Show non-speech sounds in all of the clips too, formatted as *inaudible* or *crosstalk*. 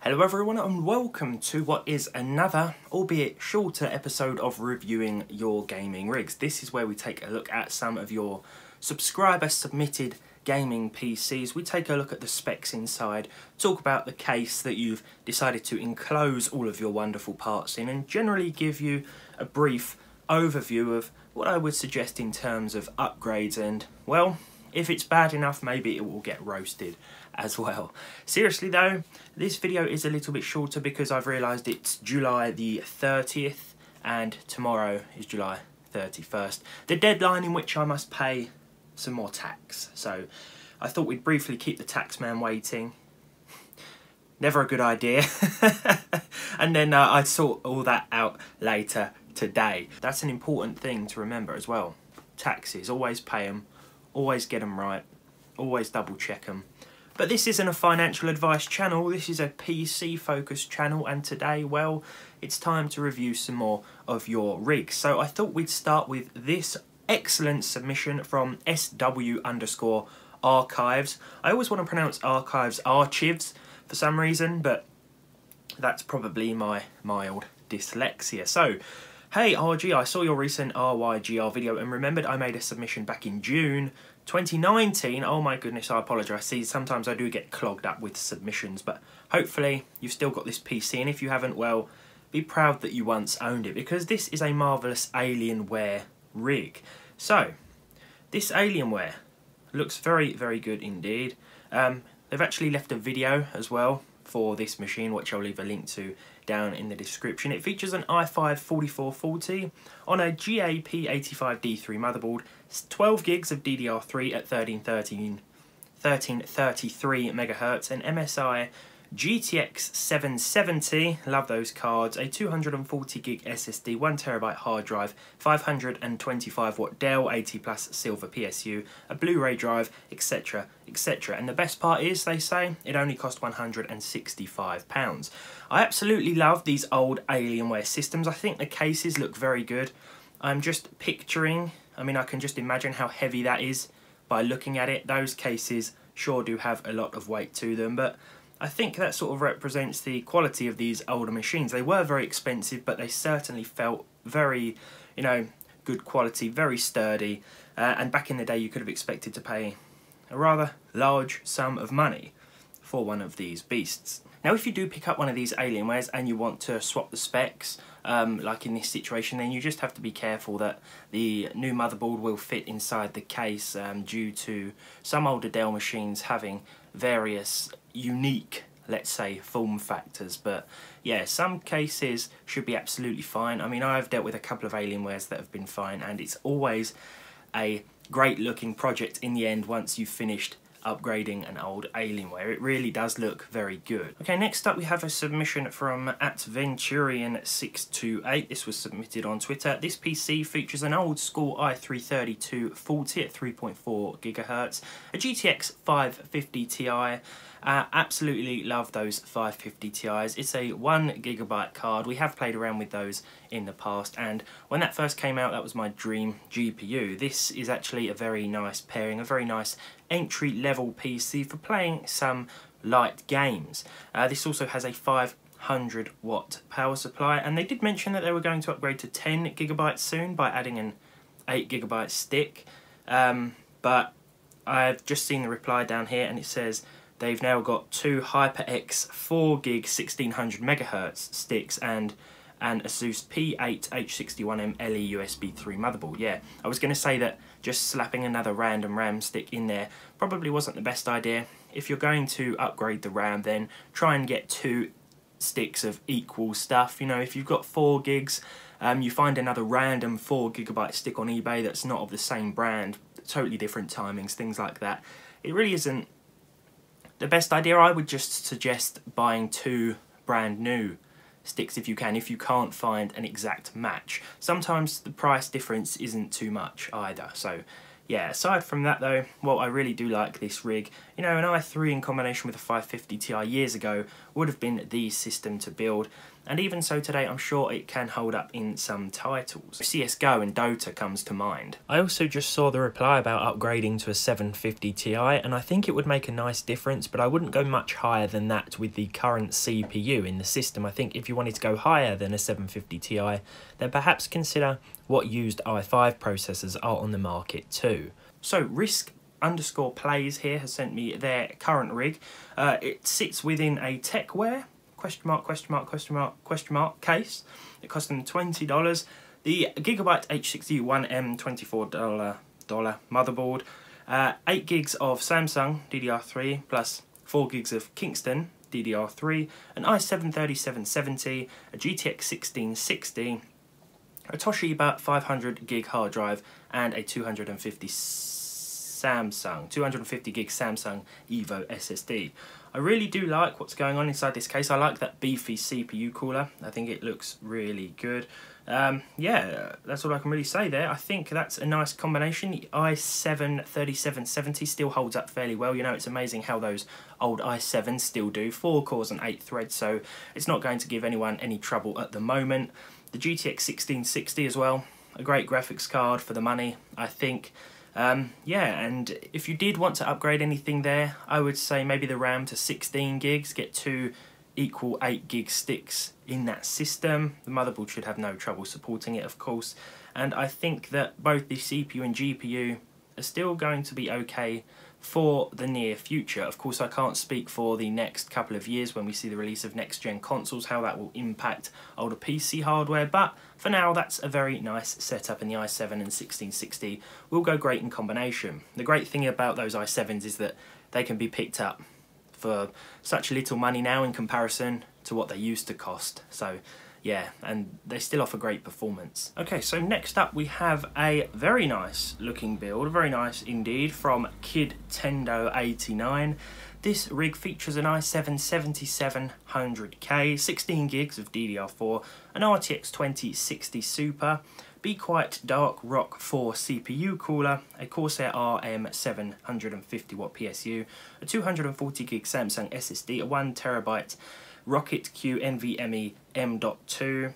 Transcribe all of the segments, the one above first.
Hello everyone and welcome to what is another, albeit shorter episode of reviewing your gaming rigs. This is where we take a look at some of your subscriber submitted gaming PCs. We take a look at the specs inside, talk about the case that you've decided to enclose all of your wonderful parts in and generally give you a brief overview of what I would suggest in terms of upgrades and, well, if it's bad enough, maybe it will get roasted as well. Seriously though, this video is a little bit shorter because I've realised it's July the 30th and tomorrow is July 31st. The deadline in which I must pay some more tax. So I thought we'd briefly keep the tax man waiting. *laughs* Never a good idea. *laughs* and then uh, I'd sort all that out later today. That's an important thing to remember as well. Taxes, always pay them always get them right, always double check them. But this isn't a financial advice channel, this is a PC focused channel and today, well, it's time to review some more of your rigs. So I thought we'd start with this excellent submission from SW underscore archives. I always want to pronounce archives archives for some reason, but that's probably my mild dyslexia. So Hey RG, I saw your recent RYGR video and remembered I made a submission back in June 2019. Oh my goodness, I apologise. See, sometimes I do get clogged up with submissions, but hopefully you've still got this PC, and if you haven't, well, be proud that you once owned it, because this is a marvellous Alienware rig. So, this Alienware looks very, very good indeed. Um, they've actually left a video as well for this machine, which I'll leave a link to down in the description. It features an i5-4440 on a GAP85D3 motherboard, 12 gigs of DDR3 at 1313 1333 megahertz, and MSI GTX 770, love those cards, a 240 gig SSD, 1 terabyte hard drive, 525 watt Dell 80 plus silver PSU, a Blu-ray drive, etc, etc. And the best part is, they say, it only cost 165 pounds. I absolutely love these old Alienware systems. I think the cases look very good. I'm just picturing, I mean, I can just imagine how heavy that is by looking at it. Those cases sure do have a lot of weight to them, but I think that sort of represents the quality of these older machines. They were very expensive, but they certainly felt very, you know, good quality, very sturdy. Uh, and back in the day, you could have expected to pay a rather large sum of money for one of these beasts. Now, if you do pick up one of these Alienwares and you want to swap the specs, um, like in this situation, then you just have to be careful that the new motherboard will fit inside the case um, due to some older Dell machines having various unique let's say form factors. But yeah some cases should be absolutely fine. I mean I've dealt with a couple of Alienwares that have been fine and it's always a great looking project in the end once you've finished upgrading an old Alienware. It really does look very good. Okay, next up we have a submission from at Venturian628. This was submitted on Twitter. This PC features an old school i332 40 at 3.4 gigahertz, a GTX 550 Ti, absolutely love those 550 Ti's. It's a one gigabyte card. We have played around with those in the past and when that first came out that was my dream GPU. This is actually a very nice pairing, a very nice entry level PC for playing some light games. Uh, this also has a 500 watt power supply and they did mention that they were going to upgrade to 10 gigabytes soon by adding an 8 gigabyte stick um, but I've just seen the reply down here and it says they've now got two HyperX 4 gig 1600 megahertz sticks and an Asus P8H61M LE USB 3 motherboard. Yeah, I was going to say that just slapping another random RAM stick in there probably wasn't the best idea. If you're going to upgrade the RAM, then try and get two sticks of equal stuff. You know, if you've got 4 gigs, um, you find another random 4 gigabyte stick on eBay that's not of the same brand, totally different timings, things like that. It really isn't the best idea, I would just suggest buying two brand new sticks if you can, if you can't find an exact match. Sometimes the price difference isn't too much either, so yeah, aside from that though, well, I really do like this rig. You know, an i3 in combination with a 550 Ti years ago would have been the system to build. And even so today I'm sure it can hold up in some titles. CSGO and Dota comes to mind. I also just saw the reply about upgrading to a 750 Ti and I think it would make a nice difference but I wouldn't go much higher than that with the current CPU in the system. I think if you wanted to go higher than a 750 Ti then perhaps consider what used i5 processors are on the market too. So Risk underscore plays here has sent me their current rig. Uh, it sits within a TechWare question mark question mark question mark question mark case. It cost them twenty dollars. The Gigabyte H61M twenty four dollar dollar motherboard. Uh, 8 gigs of Samsung DDR3 plus 4 gigs of Kingston DDR3, an i7 3770, a GTX 1660, a Toshiba 500 gig hard drive, and a 250 Samsung, 250 gig Samsung Evo SSD. I really do like what's going on inside this case. I like that beefy CPU cooler. I think it looks really good. Um, yeah, that's all I can really say there. I think that's a nice combination. The i7 3770 still holds up fairly well. You know, it's amazing how those old i7s still do. Four cores and eight threads, so it's not going to give anyone any trouble at the moment. The GTX 1660 as well, a great graphics card for the money, I think. Um, yeah, and if you did want to upgrade anything there, I would say maybe the RAM to 16 gigs, get two equal 8 gig sticks in that system. The motherboard should have no trouble supporting it, of course. And I think that both the CPU and GPU are still going to be okay for the near future. Of course, I can't speak for the next couple of years when we see the release of next gen consoles, how that will impact older PC hardware, but for now, that's a very nice setup, and the i7 and 1660 will go great in combination. The great thing about those i7s is that they can be picked up for such a little money now in comparison to what they used to cost. So yeah, and they still offer great performance. Okay, so next up we have a very nice looking build, very nice indeed, from Kid Tendo 89. This rig features an i7 7700K, 16 gigs of DDR4, an RTX 2060 Super, Be Quiet Dark Rock 4 CPU cooler, a Corsair RM 750W PSU, a 240 gig Samsung SSD, a 1TB Rocket Q NVMe M.2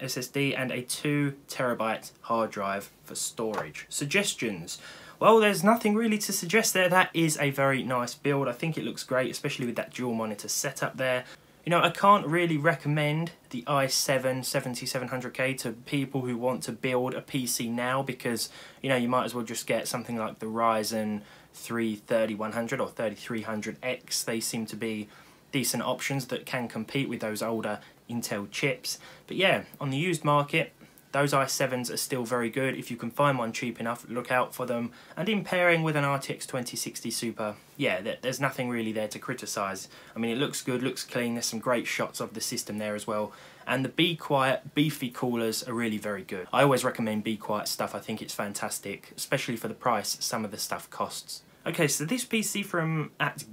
SSD and a 2 terabyte hard drive for storage. Suggestions. Well, there's nothing really to suggest there. That is a very nice build. I think it looks great, especially with that dual monitor setup there. You know, I can't really recommend the i7 7700K to people who want to build a PC now because, you know, you might as well just get something like the Ryzen 3 3100 or 3300X. They seem to be decent options that can compete with those older Intel chips. But yeah, on the used market, those i7s are still very good. If you can find one cheap enough, look out for them. And in pairing with an RTX 2060 Super, yeah, there's nothing really there to criticise. I mean, it looks good, looks clean. There's some great shots of the system there as well. And the Be Quiet beefy coolers are really very good. I always recommend Be Quiet stuff. I think it's fantastic, especially for the price some of the stuff costs. Okay, so this PC from at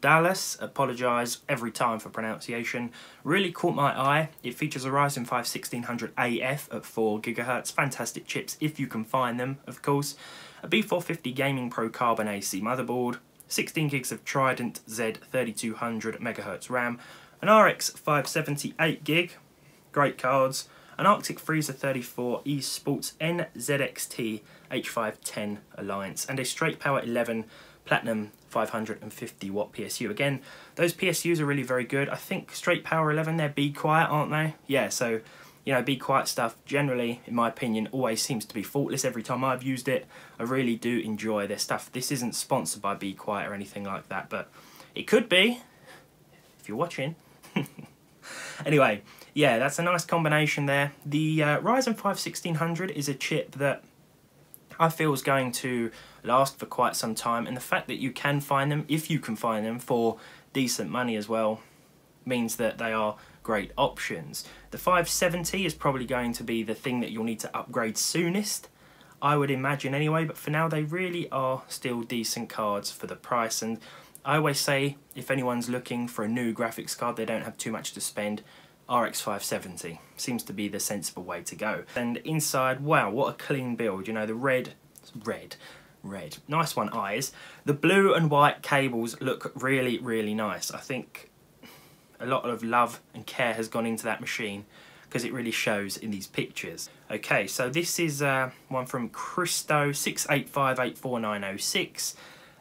Dallas, apologise every time for pronunciation, really caught my eye. It features a Ryzen 5 1600 AF at 4GHz, fantastic chips if you can find them, of course. A B450 Gaming Pro Carbon AC motherboard, 16 gigs of Trident Z 3200 MHz RAM, an RX 570 8GB, great cards, an Arctic Freezer 34 eSports NZXT H510 Alliance, and a Straight Power 11 Platinum 550 watt PSU. Again, those PSUs are really very good. I think straight power 11, they're Be Quiet, aren't they? Yeah, so, you know, Be Quiet stuff generally, in my opinion, always seems to be faultless every time I've used it. I really do enjoy their stuff. This isn't sponsored by Be Quiet or anything like that, but it could be, if you're watching. *laughs* anyway, yeah, that's a nice combination there. The uh, Ryzen 5 1600 is a chip that I feel is going to last for quite some time and the fact that you can find them, if you can find them for decent money as well, means that they are great options. The 570 is probably going to be the thing that you'll need to upgrade soonest, I would imagine anyway, but for now they really are still decent cards for the price and I always say if anyone's looking for a new graphics card they don't have too much to spend RX 570 seems to be the sensible way to go. And inside, wow, what a clean build. You know, the red, red, red. Nice one, eyes. The blue and white cables look really, really nice. I think a lot of love and care has gone into that machine because it really shows in these pictures. Okay, so this is uh, one from Christo 685849006.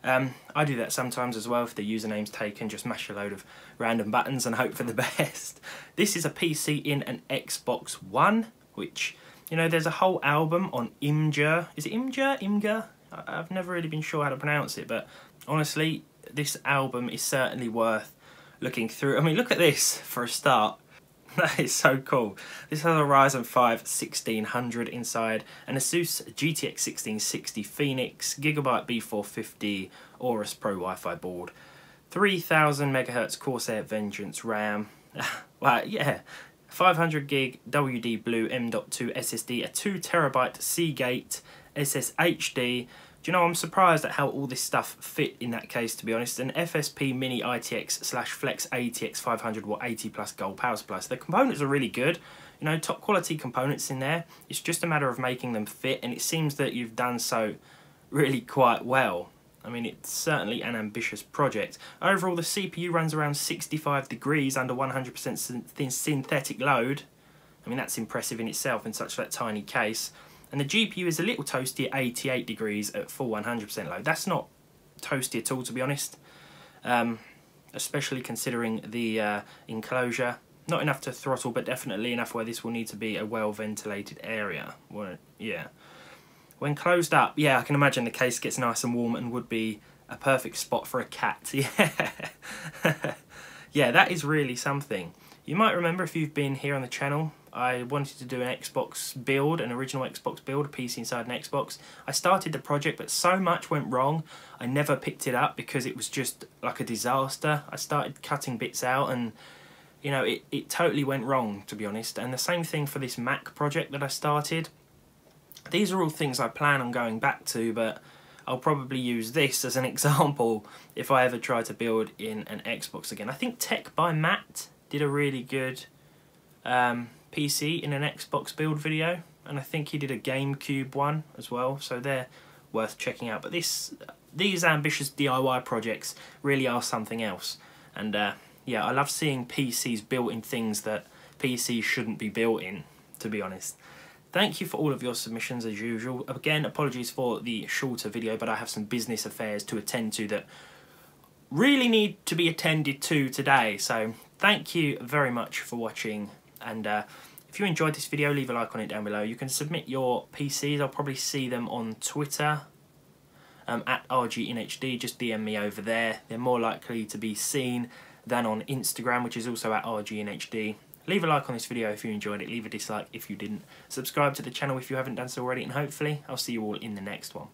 Um, I do that sometimes as well if the username's taken, just mash a load of random buttons and hope for the mm. best. *laughs* This is a PC in an Xbox One, which, you know, there's a whole album on Imgur. Is it Imgur? Imgur? I've never really been sure how to pronounce it, but honestly, this album is certainly worth looking through. I mean, look at this *laughs* for a start. *laughs* That is so cool. This has a Ryzen 5 1600 inside, an Asus GTX 1660 Phoenix, Gigabyte B450 Aorus Pro Wi-Fi board, 3000 MHz Corsair Vengeance RAM. *laughs* well, yeah. 500 gig WD Blue M.2 SSD, a 2 terabyte Seagate SSHD, do you know, I'm surprised at how all this stuff fit in that case, to be honest. An FSP Mini ITX slash Flex ATX 500 watt 80 plus gold power supply. So the components are really good. You know, top quality components in there. It's just a matter of making them fit, and it seems that you've done so really quite well. I mean, it's certainly an ambitious project. Overall, the CPU runs around 65 degrees under 100% synthetic load. I mean, that's impressive in itself in such a tiny case. And the GPU is a little toasty at 88 degrees at full 100% load. That's not toasty at all, to be honest. Um, especially considering the uh, enclosure. Not enough to throttle, but definitely enough where this will need to be a well-ventilated area. Well, yeah. When closed up, yeah, I can imagine the case gets nice and warm and would be a perfect spot for a cat. *laughs* Yeah. yeah, that is really something. You might remember if you've been here on the channel, I wanted to do an Xbox build, an original Xbox build, a PC inside an Xbox. I started the project, but so much went wrong, I never picked it up because it was just like a disaster. I started cutting bits out and, you know, it, it totally went wrong, to be honest. And the same thing for this Mac project that I started. These are all things I plan on going back to, but I'll probably use this as an *laughs* example if I ever try to build in an Xbox again. I think Tech by Matt did a really good um, PC in an Xbox build video, and I think he did a GameCube one as well, so they're worth checking out. But this, these ambitious DIY projects really are something else, and uh, yeah, I love seeing PCs built in things that PCs shouldn't be built in, to be honest. Thank you for all of your submissions as usual. Again, apologies for the shorter video, but I have some business affairs to attend to that really need to be attended to today. So thank you very much for watching and uh, if you enjoyed this video, leave a like on it down below. You can submit your PCs. I'll probably see them on Twitter um, at RGNHD. Just DM me over there. They're more likely to be seen than on Instagram, which is also at RGNHD. Leave a like on this video if you enjoyed it. Leave a dislike if you didn't. Subscribe to the channel if you haven't done so already. And hopefully, I'll see you all in the next one.